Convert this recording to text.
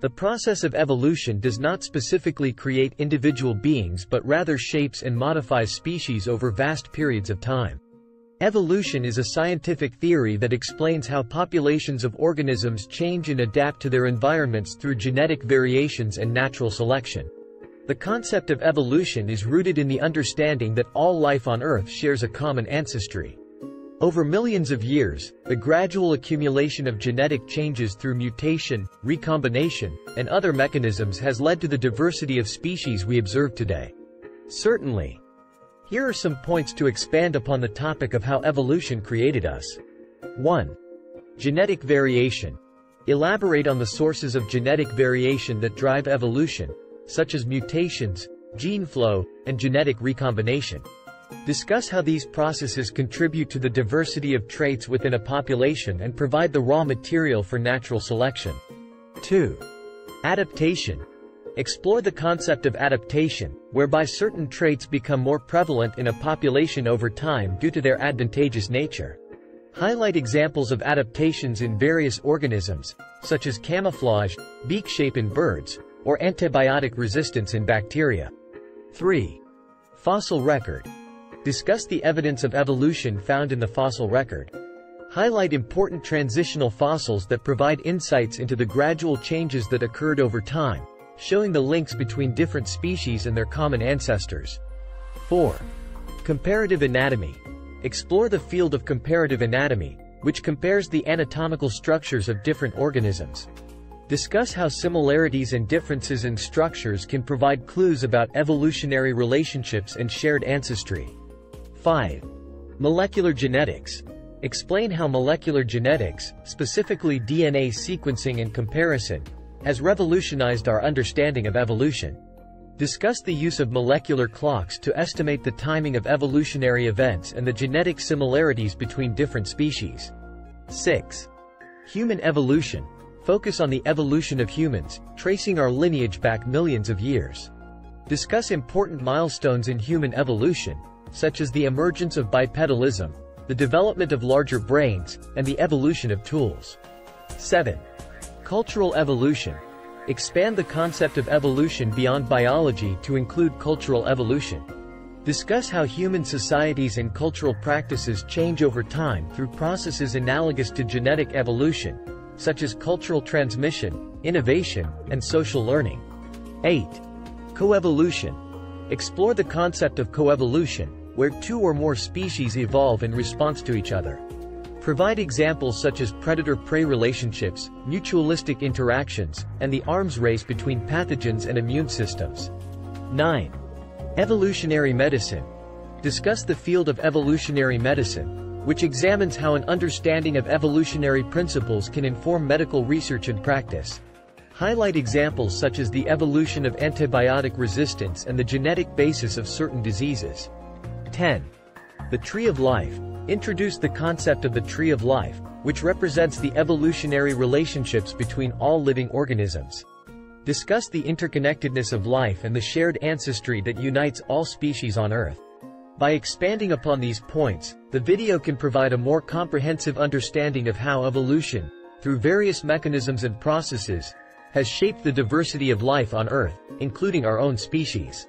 The process of evolution does not specifically create individual beings but rather shapes and modifies species over vast periods of time. Evolution is a scientific theory that explains how populations of organisms change and adapt to their environments through genetic variations and natural selection. The concept of evolution is rooted in the understanding that all life on Earth shares a common ancestry. Over millions of years, the gradual accumulation of genetic changes through mutation, recombination, and other mechanisms has led to the diversity of species we observe today. Certainly. Here are some points to expand upon the topic of how evolution created us. 1. Genetic variation. Elaborate on the sources of genetic variation that drive evolution, such as mutations, gene flow, and genetic recombination. Discuss how these processes contribute to the diversity of traits within a population and provide the raw material for natural selection. 2. Adaptation. Explore the concept of adaptation, whereby certain traits become more prevalent in a population over time due to their advantageous nature. Highlight examples of adaptations in various organisms, such as camouflage, beak shape in birds, or antibiotic resistance in bacteria. 3. Fossil record. Discuss the evidence of evolution found in the fossil record. Highlight important transitional fossils that provide insights into the gradual changes that occurred over time, showing the links between different species and their common ancestors. 4. Comparative anatomy. Explore the field of comparative anatomy, which compares the anatomical structures of different organisms. Discuss how similarities and differences in structures can provide clues about evolutionary relationships and shared ancestry. 5. Molecular genetics. Explain how molecular genetics, specifically DNA sequencing and comparison, has revolutionized our understanding of evolution. Discuss the use of molecular clocks to estimate the timing of evolutionary events and the genetic similarities between different species. 6. Human evolution. Focus on the evolution of humans, tracing our lineage back millions of years. Discuss important milestones in human evolution, such as the emergence of bipedalism, the development of larger brains, and the evolution of tools. 7. Cultural evolution. Expand the concept of evolution beyond biology to include cultural evolution. Discuss how human societies and cultural practices change over time through processes analogous to genetic evolution, such as cultural transmission, innovation, and social learning. 8. Coevolution. Explore the concept of coevolution, where two or more species evolve in response to each other. Provide examples such as predator-prey relationships, mutualistic interactions, and the arms race between pathogens and immune systems. 9. Evolutionary medicine. Discuss the field of evolutionary medicine, which examines how an understanding of evolutionary principles can inform medical research and practice. Highlight examples such as the evolution of antibiotic resistance and the genetic basis of certain diseases. 10. The Tree of Life. Introduce the concept of the Tree of Life, which represents the evolutionary relationships between all living organisms. Discuss the interconnectedness of life and the shared ancestry that unites all species on Earth. By expanding upon these points, the video can provide a more comprehensive understanding of how evolution, through various mechanisms and processes, has shaped the diversity of life on Earth, including our own species.